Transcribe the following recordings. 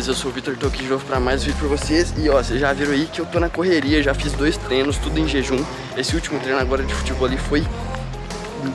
beleza? Eu sou o Vitor, tô aqui de novo pra mais vídeo pra vocês. E ó, vocês já viram aí que eu tô na correria, já fiz dois treinos, tudo em jejum. Esse último treino agora de futebol ali foi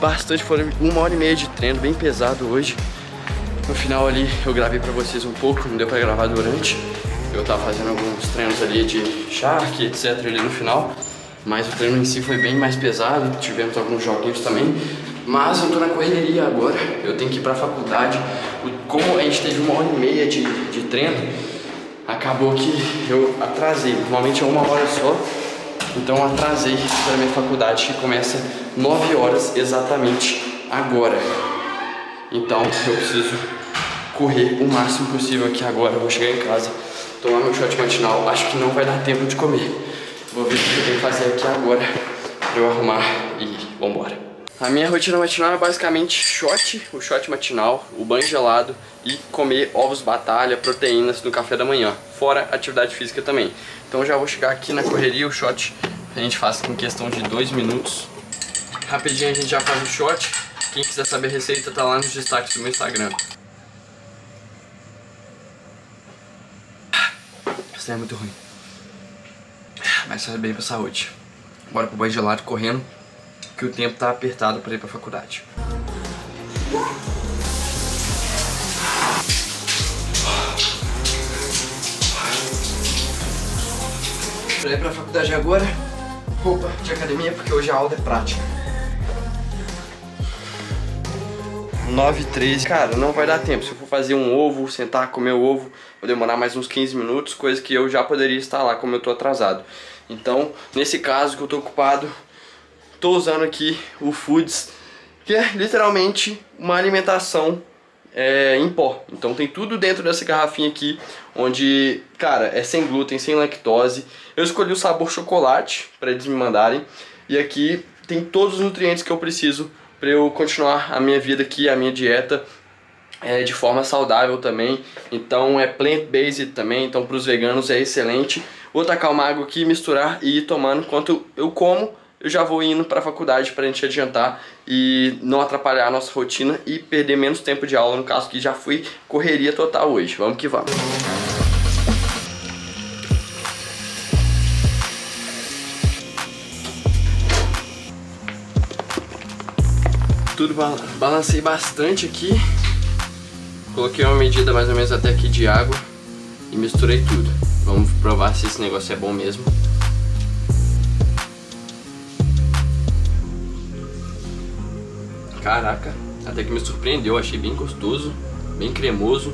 bastante, foram uma hora e meia de treino, bem pesado hoje. No final ali eu gravei pra vocês um pouco, não deu pra gravar durante. Eu tava fazendo alguns treinos ali de shark, etc ali no final. Mas o treino em si foi bem mais pesado, tivemos alguns joguinhos também mas eu tô na correria agora, eu tenho que ir pra faculdade. Como a gente teve uma hora e meia de, de treino, acabou que eu atrasei. Normalmente é uma hora só, então eu atrasei pra minha faculdade que começa 9 horas exatamente agora. Então eu preciso correr o máximo possível aqui agora. Vou chegar em casa, tomar meu shot matinal. Acho que não vai dar tempo de comer. Vou ver o que eu tenho que fazer aqui agora pra eu arrumar e vambora. A minha rotina matinal é basicamente shot, o shot matinal, o banho gelado e comer ovos batalha, proteínas no café da manhã, fora atividade física também. Então já vou chegar aqui na correria, o shot a gente faz em questão de dois minutos. Rapidinho a gente já faz o shot, quem quiser saber a receita tá lá nos destaques do meu Instagram. Isso é muito ruim, mas faz bem pra saúde. Bora pro banho gelado correndo que o tempo tá apertado para ir pra faculdade. Pra ir pra faculdade agora, roupa de academia, porque hoje a aula é prática. 9 e 13. Cara, não vai dar tempo. Se eu for fazer um ovo, sentar, comer o ovo, vou demorar mais uns 15 minutos, coisa que eu já poderia estar lá, como eu tô atrasado. Então, nesse caso que eu tô ocupado, tô usando aqui o Foods, que é literalmente uma alimentação é, em pó. Então tem tudo dentro dessa garrafinha aqui, onde, cara, é sem glúten, sem lactose. Eu escolhi o sabor chocolate para eles me mandarem. E aqui tem todos os nutrientes que eu preciso para eu continuar a minha vida aqui, a minha dieta é, de forma saudável também. Então é plant-based também, então para os veganos é excelente. Vou tacar uma água aqui, misturar e ir tomando enquanto eu como eu já vou indo para a faculdade para a gente adiantar e não atrapalhar a nossa rotina e perder menos tempo de aula, no caso que já fui correria total hoje. Vamos que vamos. Tudo balancei bastante aqui. Coloquei uma medida mais ou menos até aqui de água e misturei tudo. Vamos provar se esse negócio é bom mesmo. Caraca, até que me surpreendeu, achei bem gostoso, bem cremoso.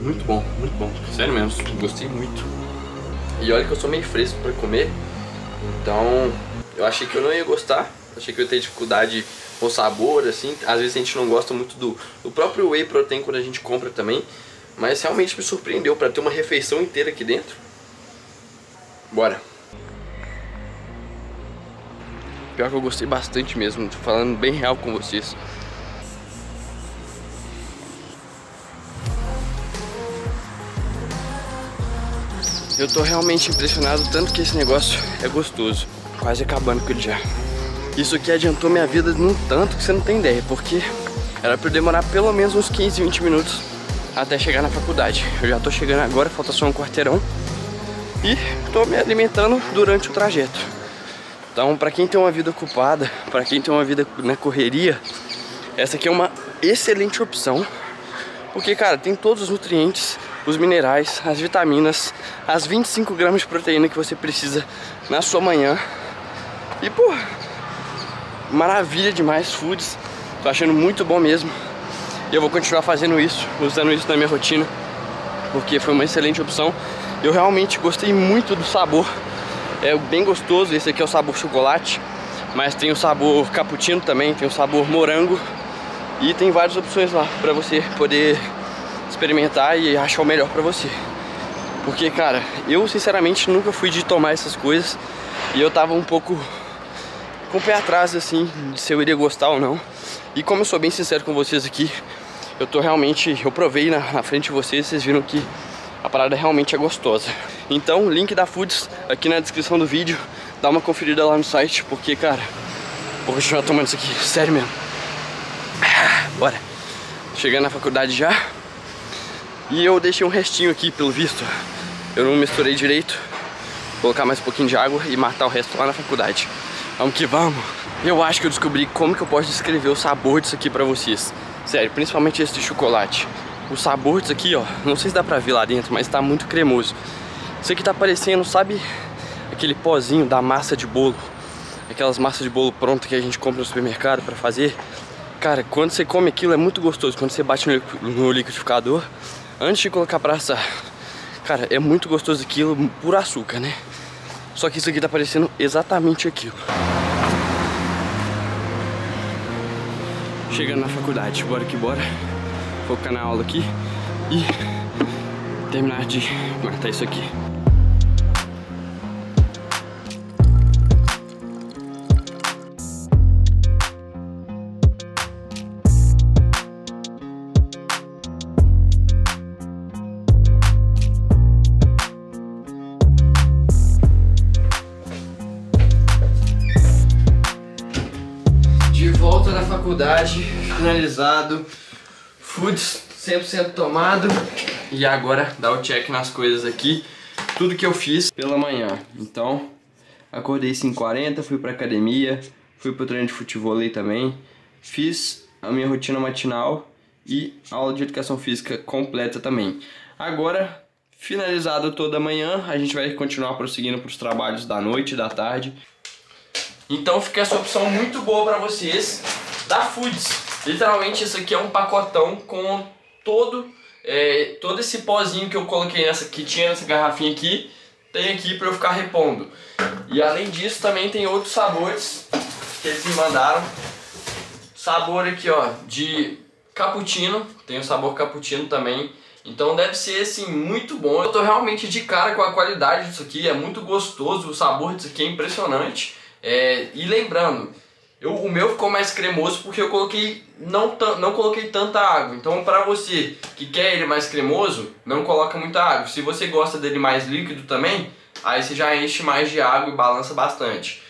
Muito bom, muito bom, sério mesmo, gostei muito. E olha que eu sou meio fresco para comer, então eu achei que eu não ia gostar, achei que eu ia ter dificuldade com sabor, assim. Às vezes a gente não gosta muito do, do próprio whey protein quando a gente compra também, mas realmente me surpreendeu para ter uma refeição inteira aqui dentro. Bora! Pior que eu gostei bastante mesmo, tô falando bem real com vocês. Eu tô realmente impressionado tanto que esse negócio é gostoso. Quase acabando com ele já. Isso aqui adiantou minha vida num tanto que você não tem ideia, porque era pra eu demorar pelo menos uns 15, 20 minutos até chegar na faculdade. Eu já tô chegando agora, falta só um quarteirão. E tô me alimentando durante o trajeto. Então, para quem tem uma vida ocupada, para quem tem uma vida na correria, essa aqui é uma excelente opção. Porque, cara, tem todos os nutrientes, os minerais, as vitaminas, as 25 gramas de proteína que você precisa na sua manhã. E, pô, maravilha demais, foods. Tô achando muito bom mesmo. E eu vou continuar fazendo isso, usando isso na minha rotina. Porque foi uma excelente opção. Eu realmente gostei muito do sabor é bem gostoso, esse aqui é o sabor chocolate, mas tem o sabor cappuccino também, tem o sabor morango e tem várias opções lá para você poder experimentar e achar o melhor para você. Porque, cara, eu sinceramente nunca fui de tomar essas coisas e eu tava um pouco com o pé atrás, assim, de se eu iria gostar ou não. E como eu sou bem sincero com vocês aqui, eu tô realmente, eu provei na, na frente de vocês, vocês viram que a parada realmente é gostosa. Então, link da Foods aqui na descrição do vídeo. Dá uma conferida lá no site, porque, cara, vou continuar tomando isso aqui, sério mesmo. Bora. Chegando na faculdade já. E eu deixei um restinho aqui, pelo visto. Eu não misturei direito. Vou colocar mais um pouquinho de água e matar o resto lá na faculdade. Vamos que vamos. Eu acho que eu descobri como que eu posso descrever o sabor disso aqui pra vocês. Sério, principalmente esse de chocolate. O sabor disso aqui, ó, não sei se dá pra ver lá dentro, mas tá muito cremoso. Isso aqui tá parecendo, sabe, aquele pozinho da massa de bolo. Aquelas massas de bolo prontas que a gente compra no supermercado pra fazer. Cara, quando você come aquilo é muito gostoso. Quando você bate no liquidificador, antes de colocar pra assar. Cara, é muito gostoso aquilo por açúcar, né? Só que isso aqui tá parecendo exatamente aquilo. Chegando na faculdade, bora que bora. Focar na aula aqui e terminar de matar isso aqui. De volta na faculdade, finalizado, foods 100% tomado e agora dá o check nas coisas aqui, tudo que eu fiz pela manhã. Então, acordei 5h40, fui pra academia, fui pro treino de futebol também, fiz a minha rotina matinal e aula de educação física completa também. Agora, finalizado toda a manhã, a gente vai continuar prosseguindo para os trabalhos da noite e da tarde. Então fica essa opção muito boa para vocês da Foods. Literalmente isso aqui é um pacotão com todo, é, todo esse pozinho que eu coloquei nessa, que tinha nessa garrafinha aqui, tem aqui para eu ficar repondo. E além disso também tem outros sabores que eles me mandaram. Sabor aqui ó, de cappuccino, tem o sabor cappuccino também. Então deve ser assim muito bom. Eu tô realmente de cara com a qualidade disso aqui, é muito gostoso, o sabor disso aqui é impressionante. É, e lembrando, eu, o meu ficou mais cremoso porque eu coloquei não, não coloquei tanta água. Então para você que quer ele mais cremoso, não coloca muita água. Se você gosta dele mais líquido também, aí você já enche mais de água e balança bastante.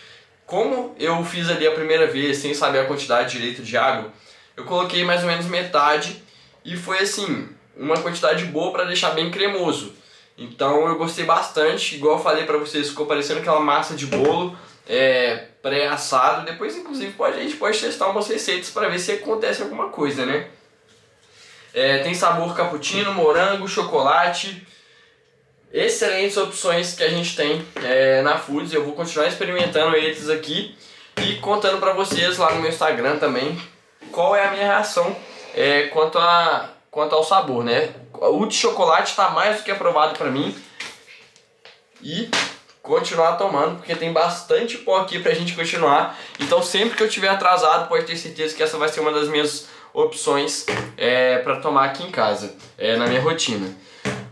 Como eu fiz ali a primeira vez sem saber a quantidade direito de água, eu coloquei mais ou menos metade e foi assim, uma quantidade boa para deixar bem cremoso. Então eu gostei bastante, igual eu falei para vocês, ficou parecendo aquela massa de bolo é, pré-assado. Depois, inclusive, pode, a gente pode testar umas receitas para ver se acontece alguma coisa, né? É, tem sabor cappuccino, morango, chocolate. Excelentes opções que a gente tem é, na Foods. Eu vou continuar experimentando eles aqui e contando para vocês lá no meu Instagram também qual é a minha reação é, quanto, a, quanto ao sabor, né? O de chocolate está mais do que aprovado para mim. E continuar tomando, porque tem bastante pó aqui pra gente continuar. Então sempre que eu tiver atrasado, pode ter certeza que essa vai ser uma das minhas opções é, para tomar aqui em casa, é, na minha rotina.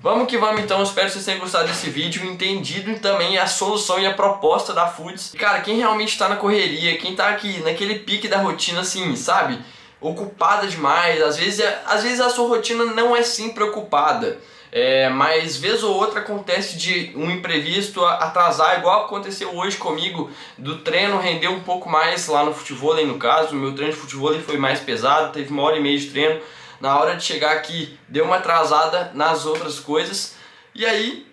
Vamos que vamos então, espero que vocês tenham gostado desse vídeo, entendido também a solução e a proposta da Foods. Cara, quem realmente está na correria, quem tá aqui naquele pique da rotina assim, sabe? Ocupada demais, às vezes, é, às vezes a sua rotina não é sempre ocupada. É, mas vez ou outra acontece de um imprevisto atrasar, igual aconteceu hoje comigo, do treino render um pouco mais lá no futebol, no caso, meu treino de futebol foi mais pesado, teve uma hora e meia de treino, na hora de chegar aqui deu uma atrasada nas outras coisas, e aí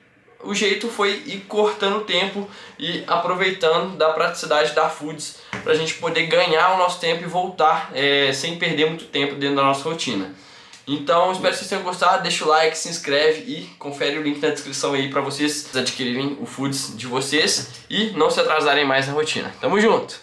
o jeito foi ir cortando o tempo e aproveitando da praticidade da Foods para a gente poder ganhar o nosso tempo e voltar é, sem perder muito tempo dentro da nossa rotina. Então, espero que vocês tenham gostado, deixa o like, se inscreve e confere o link na descrição aí para vocês adquirirem o Foods de vocês e não se atrasarem mais na rotina. Tamo junto!